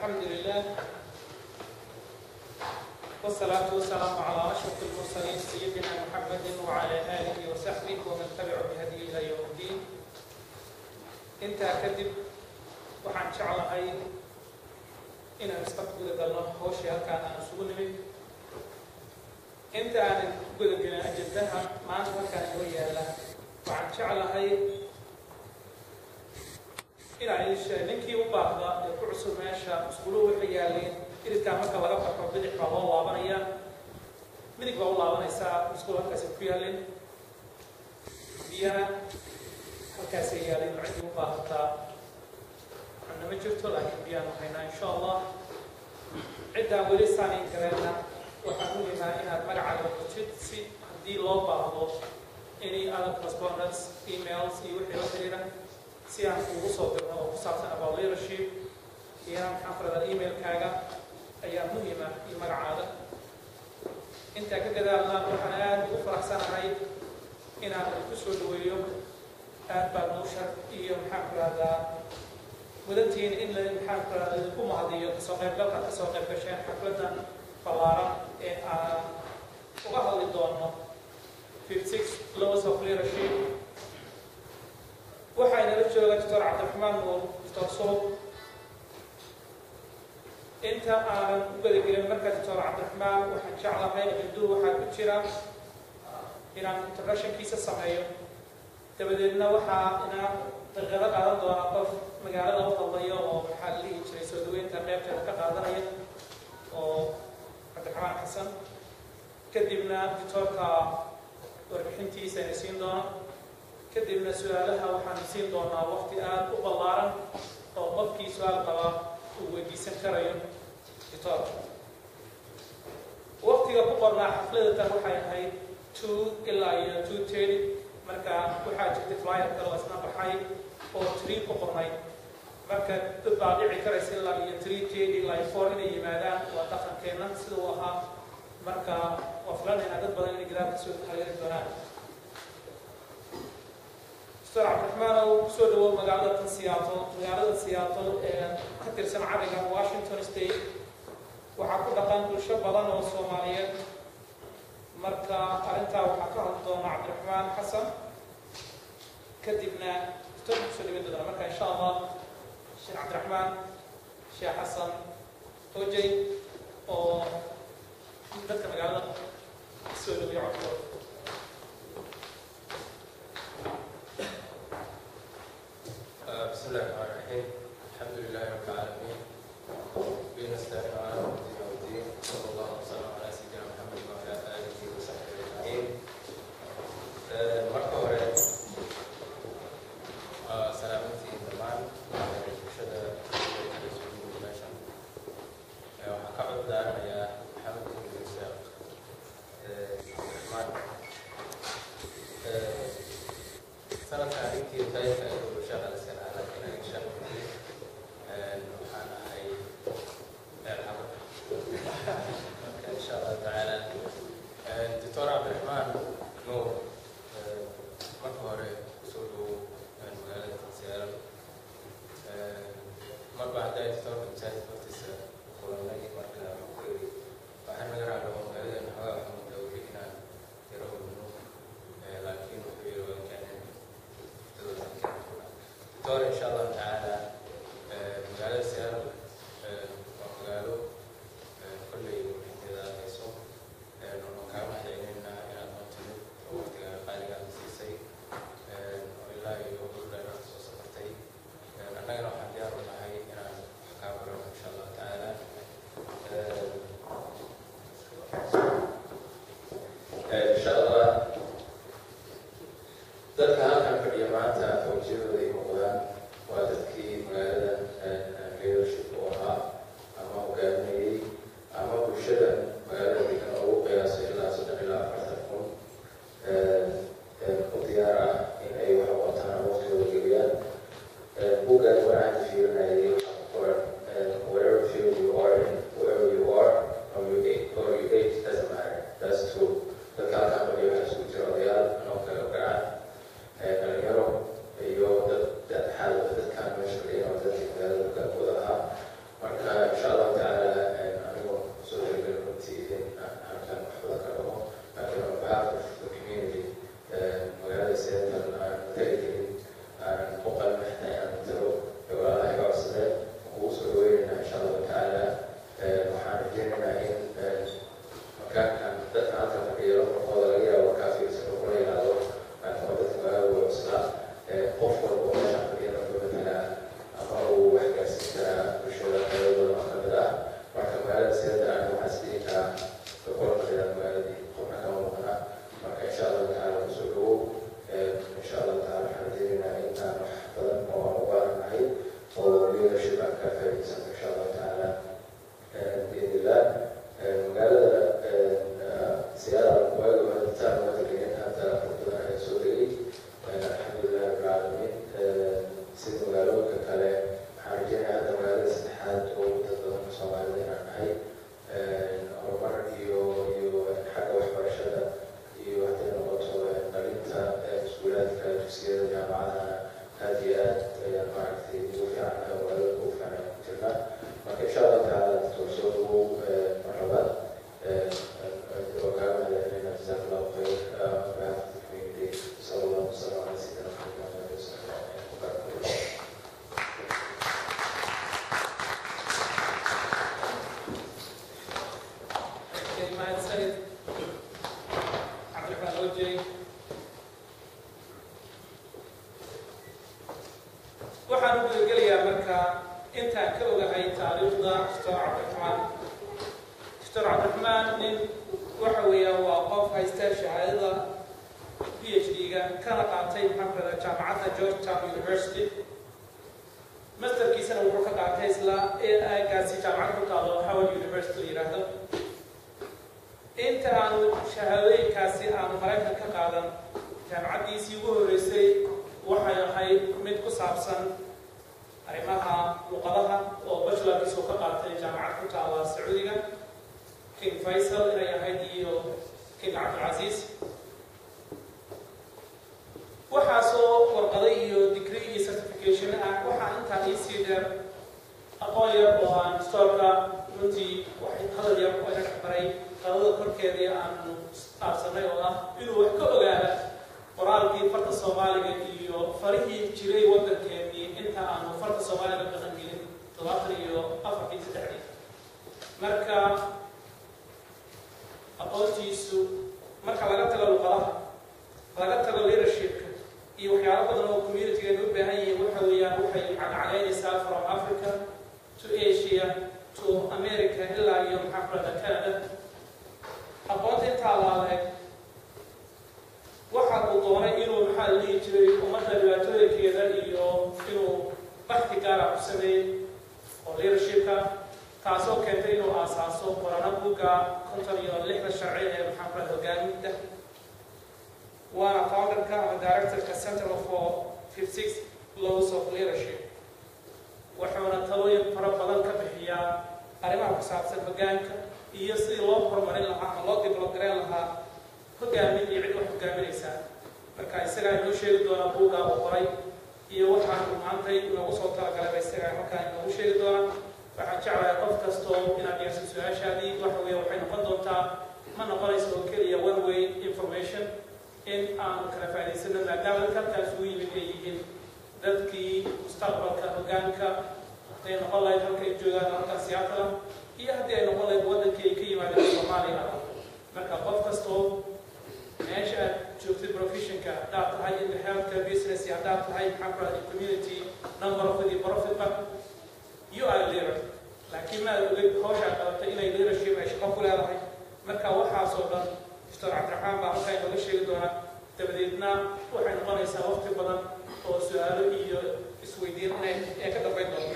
الحمد لله والصلاة والسلام على أشرف المرسلين سيدنا محمد وعلى آله وصحبه ومن تبعه بهديه إلى يوم الدين انت كذب وحن شعلهاي إن نستقبل الله هوشي هكا أنا سوق نمي انت أنا قد قلنا أجدها ما أنت هكا ويا له وحن شعلهاي inay ninkii u baahda ee ku cusub meesha musquluhu waxay yaaleen iridkaa marka laga baxo bidix baa loo laabanaya. Midig baa u laabanaysaa musqulu halkaasay ku yaaleen biyana halkaasay yaaleen ciddii u baahataa waxna ma jirto laakiin biyaan haynaa insha allah ciddaan weli saanayn kareenna waxaan u limaa inaad magacaaga qortid si haddii loo baahdo any other correspondence emails iyo wixii la xiriira si aan kuugu soo dirno oo ku saabsan about leadership iyo maxaan ku radaa emailkaaga ayaa muhiima iyo magacaada. Intaa ka gadaalna waxaan aad ugu faraxsanahay inaan ku soo dhaweeyo aad baa noo shar iyo maxaan ku rahdaa mudantiin in maxaan ku rahdaa idinku mahadiyo ka soo qaybgalka ka soo qayb gasheen xafladan ballaaran ee aan uga hadli doono 56 laws of leadership waxayna la jooga doctor cabdiraxmaan soob inta aanan u gadagelin marka doctor cabdiraxmaan waxaan jeclahay ajanduhu waxaa ku jira inaan introductionkiisa sameeyo. Dabadeedna waxaa inaan daqiiqado qaadan doona qof magaalada u hadlayo oo maxaa la dhihi jiray soo dhaweynta qeybteeda ka qaadanaya oo cabdiraxmaan xasan. Kadibna doctorka warbixintiisa ina siin doona kadibna su'aalaha waxaan siin doonaa waqti aada u ballaaran oo qofkii su'aal qaba uu weydiisan karayo. Ditoorka waqtiga ku qornaa xafladatan waxay ahayd two ilaa iyo two thirty. Marka waxaa jirtay flyer kale oo isna baxay oo three ku qornayd marka dad baa dhici karaysa ilaa iyo three thirty ilaa iyo four inay yimaadaan waa dhaqankeenna sida uu ahaa. Marka waa filanayna dad badan inay gadaal ka soo haleeri doonaan dr cabdiraxmaan oo ku soo dhawow magaalada siyaato magaalada siyaato ee ka tirsan cariga washington state. Waxaa ku dhaqan bulsho badan oo soomaaliyeed. Marka arrintaa waxaa ka hadli doona cabdiraxmaan xasan kadibna dr ku soo dhawin doona marka insha allah sheekh cabdiraxmaan sheekh xasan hojey oo dadka magaalada ku soo dhaweeya codkooda waxaan u gudagelayaa marka intaan ka ogahay taariikhda doctor cabdiraxmaan. Doctor cabdiraxmaan nin waxa weeyaan waa qof haysta shahaadada p h d-ga kana qaatay maxameda jaamacadda georgetown university. Masterkiisana wuxuu ka qaatay isla gaasi jaamacad ku taalo howard university la yidhaahdo inta aanu shahaadooyinkaasi aanu maraykan ka qaadan jaamacaddiisii ugu horreysay waxay ahayd mid ku saabsan arrimaha luqadaha oo bachelorkiisu ka qaatay jaamacad ku taala sacuudiga king faysal inay ahayd iyo king cabdilcasiis waxaasoo warqaday iyo degree iyo certification ah. Waxaa intaa iisii dheer aqoon yar oo aan stoorka runtii hadal yar oo ina dhexmaray qadada korkeedii aanu taabsanay oo ah inuu wax ka ogaada qoraalkii farta soomaaliga iyo farihii jiray waddankeenii inta aanu farta soomaaliga dhaqan gelin iyo afarkii saddexdii. Marka aqoontiisu marka laga tago luqadaha laga tago leadershipka iyo waxyaalo badan oo communitygeena u baahan yihiin waxa weeyaan waxay cagcagaynaysaa from africa to asia to america ilaa iyo maxaa ku canada. Aqoonta intaa laaleeg waxa uu doonay inuu maxaa la dhihi jiray ummadda dhibaatooyinkeeda iyo inuu baxti gaara ku sameeyey oo leadershipka taasoo keentay inuu aasaaso qorano buugga konton iyo lixda sharci ee maxaa ku dhahda hogaaminta waana founderka ama directorka center for fifty six laws of leadership. Wuxuuna talooyin fara badan ka bixiyaa arrimaha ku saabsan hoggaanka iyo sidii loo horumarin lahaa ama loo develop gareyn lahaa hogaamin iyo cid wax hogaaminaysaa marka isagaa inoo sheegi doonaa buuggaa uu qoray iyo waxaanu maantay inoogu soo talagalay ba isagaa halkaa inoogu sheegi doonaa waxaan jeclahay qof kastoo inaad yeerso su'aashaadii waxa weeye waxay noqon doontaa ma noqonayso oo keliya one way information in aanu kala faa'idaysano maadaama dadka halkaas ugu yimid ay yihiin dadkii mustaqbalka hoggaanka hadday noqon lahayd halkay joogaan halka siyaatala iyo haddii ay noqon lahayd waddankii ay ka yimaadeen soomaaliya. Ah marka qof kastoo meesha aad joogtay professionka haddaad tahay in healthcare business haddaad tahay maxaa ku rahday community non-profit iyo profitba you are leader. Laakiin maad ogid hawshaa qabatay inay leadership ay shaqo ku leedahay marka waxaasoo dhan doctor cabdiraxmaan baa halkaa inooga sheegi doonaa dabadeedna waxay noqonaysaa waqti badan oo su'aalo iyo isweydiin ee ka dambayn doonto.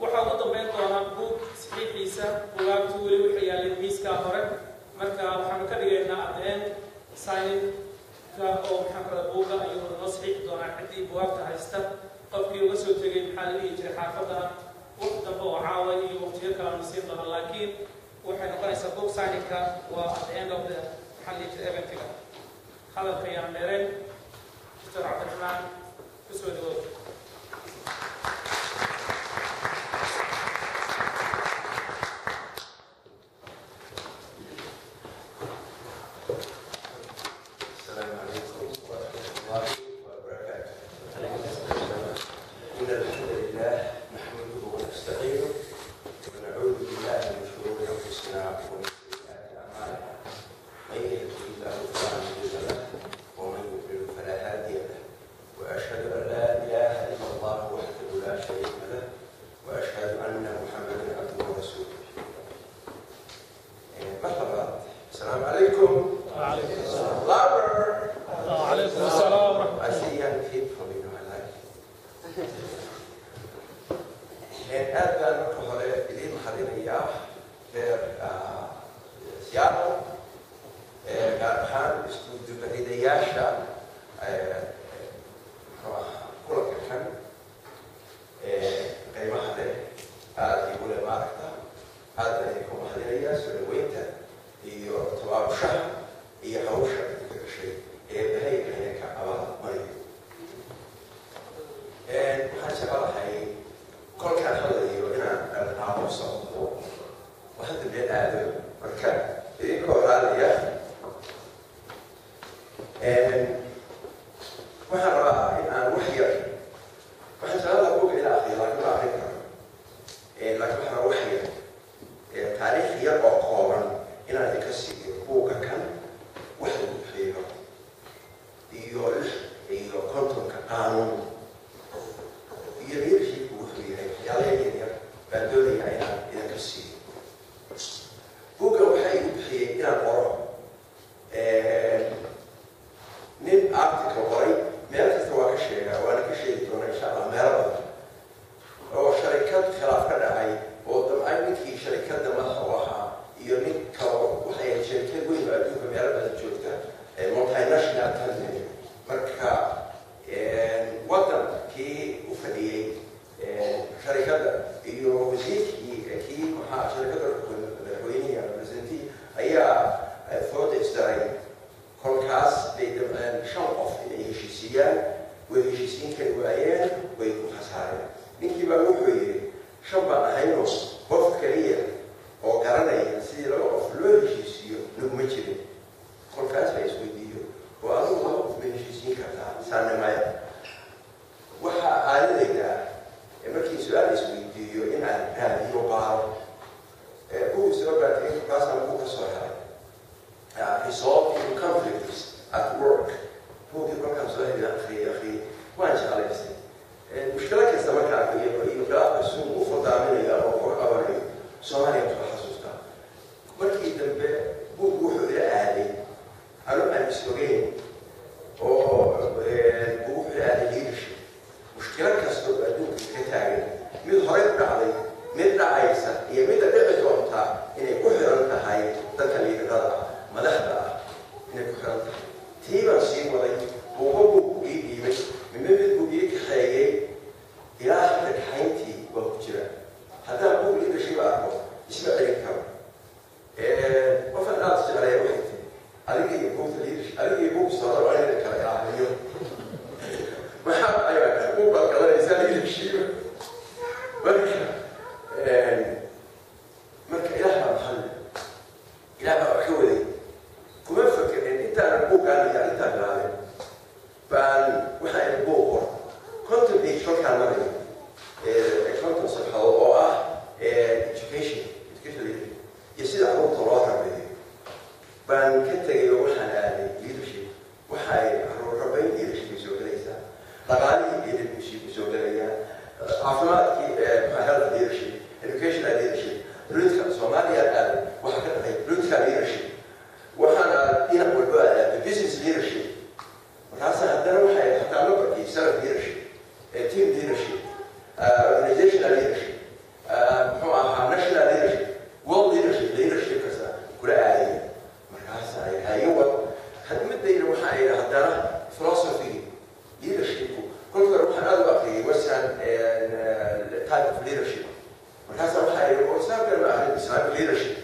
Waxaa ugu dambayn doonaa buug saxiixiisa bugaagtu weli waxay yaalleen miiskaa hore. Marka waxaanu ka dhigaynaa adeen signinka oo maxaa kala buuga ayuu noo saxiixi doonaa ciddii bugaagta haysta. Qofkii uga soo tegay maxaa la dhihi jiray xaafadda? Waqti dambe oo caawa iyo waqtiyo kale aanu siin doona laakiin waxay noqonaysaa book signinka waa at the end of the maxaa eventiga. Hadalka yaan dheereen doctor cabdiraxmaan ku soo dhawood in Edgar von der Elim Khadim Yah der Seattle er gab han ist du waxaan rabaa in aan wax yar bằng cái thiệu of leadership. When has a high role, it's not about well, it's not leadership.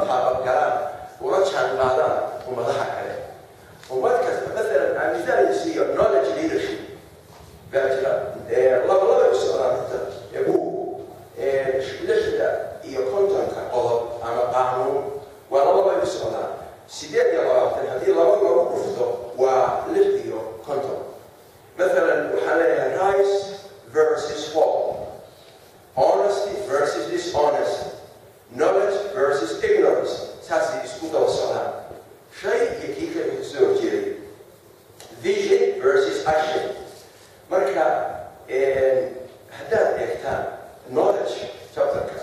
la taaban karaan ula jaanqaadaan ummadaha kale ummad kasta maalan aan misaal siiyo knowledge leadership baa jira labalabay u socdaan inta uh, knowledge, chapter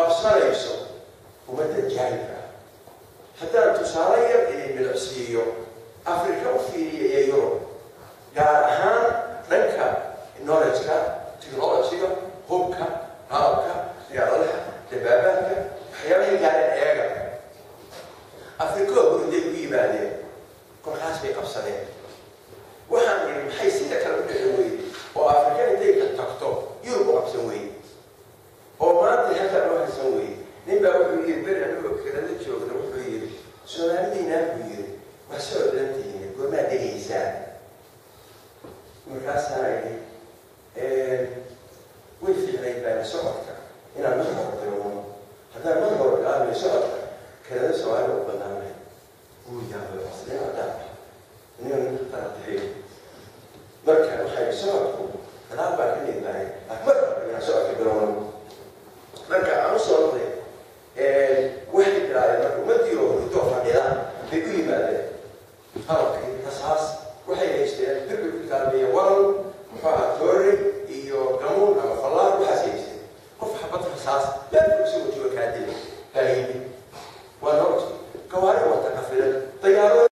habsanayso ummadda jaahilka haddaan tusaale yar idin milicsiiyo afrika u fiiriya iyo yurub gaar ahaan dhanka knowledgeka technologyga hubka qalabka diyaaradaha dabaabaadka waxyaabahay gaareen eega afrikao hurday u yimaadeen kolkaas bay qabsadeen waxaan idhi maxay sida kale u dhicin weyde oo afrika intay ka tagto yurub u qabsan weyde oo maanta xataa loo haysan weye nin baa wuxuu yii ber anigoo joogna wuxuu yidhi. Soomaalidiinaan buu yidhi wax soo odlantihiin gormaa degaysaa. Markaasaa idhi way fiicnayd baana socodka inaan ma haddaan ma socodka kelada soomaali u banaanay. Wuu yaabay cosdinadaa inigo ninka qaraxiyo marka waxay socodku alaab baa ka nidlahay ma inaan socodka bilowno marka aan u soo noqday waxay